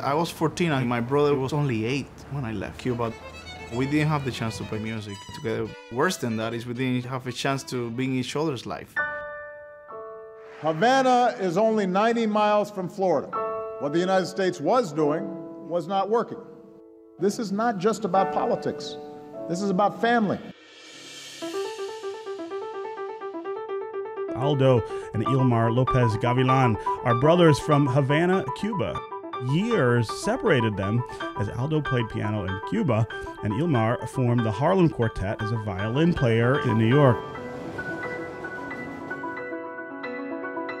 I was 14 and my brother was only 8 when I left Cuba. We didn't have the chance to play music together. Worse than that is we didn't have a chance to be in each other's life. Havana is only 90 miles from Florida. What the United States was doing was not working. This is not just about politics. This is about family. Aldo and Ilmar Lopez Gavilan are brothers from Havana, Cuba. Years separated them as Aldo played piano in Cuba and Ilmar formed the Harlem Quartet as a violin player in New York.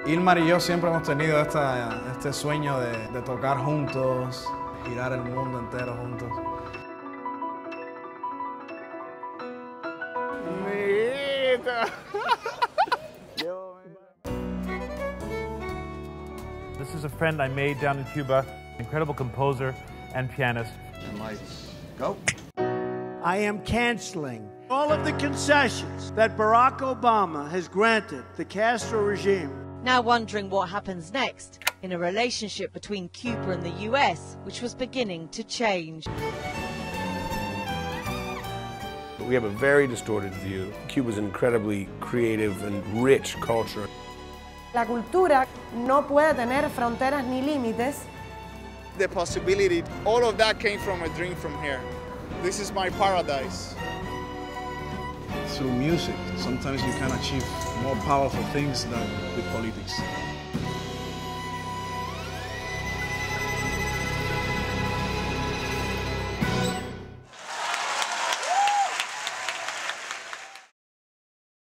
Ilmar y yo siempre hemos tenido esta, este sueño de, de tocar juntos, girar el mundo entero juntos. This is a friend I made down in Cuba, incredible composer and pianist. And lights, go. I am canceling all of the concessions that Barack Obama has granted the Castro regime. Now wondering what happens next in a relationship between Cuba and the US, which was beginning to change. We have a very distorted view. Cuba's an incredibly creative and rich culture. La cultura no puede tener fronteras ni límites. The possibility, all of that came from a dream from here. This is my paradise. Through music, sometimes you can achieve more powerful things than with politics.